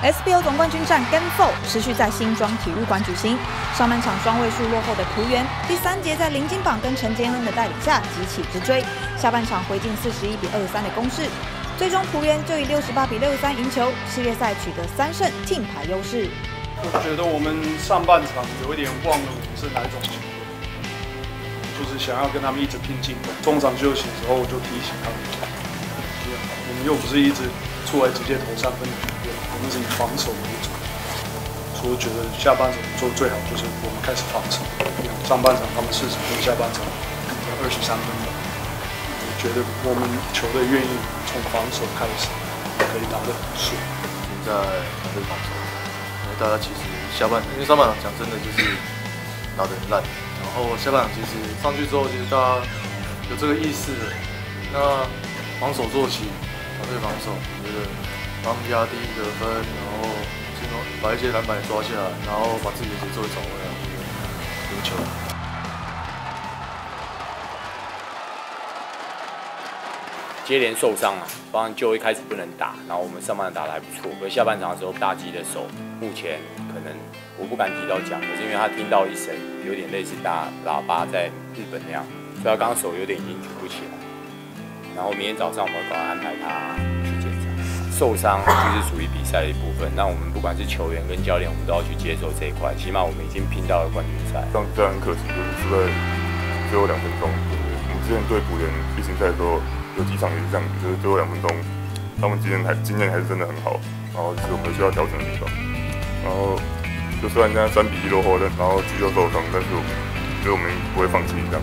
SBO 总冠军战 Game Four 持续在新庄体育馆举行。上半场双位数落后的浦原，第三节在林金榜跟陈杰恩的带领下急起直追。下半场回进四十一比二十三的攻势，最终浦原就以六十八比六十三赢球，系列赛取得三胜净牌优势。我觉得我们上半场有一点忘了我们是哪一种球队，就是想要跟他们一直拼进。中场休息的时候我就提醒他们，我们又不是一直出来直接投三分的球队，我们是以防守为主。所以我觉得下半场做最好就是我们开始防守，上半场他们四十分，下半场二十三分我觉得我们球队愿意从防守开始，可以打得很顺。现在还在防守。因为大家其实下半场，因为上半场讲真的就是打得很烂，然后下半场其实上去之后，其实大家有这个意识，那防守做起，团队防守，我觉得帮压第一得分，然后进攻把一些篮板抓下来，然后把自己的节奏找回来，我觉得赢球。接连受伤啊，帮就一开始不能打，然后我们上半场打的还不错，可是下半场的时候大吉的手目前可能我不敢提到讲，可是因为他听到一声有点类似打喇叭在日本那样，所以他刚刚手有点已经举不起来，然后明天早上我们会安排他去检查，受伤就是属于比赛的一部分，那我们不管是球员跟教练，我们都要去接受这一块，起码我们已经拼到了冠军赛。这样这很可惜，就是输在最后两分钟，就是我们之前对浦原例行赛的时候。有几场也是这样，就是最后两分钟，他们今天还经验还是真的很好，然后就是我们需要调整的地方。然后就虽然现在三比一落后，但然后肌肉受伤，但是我们。所以我们不会放弃这样。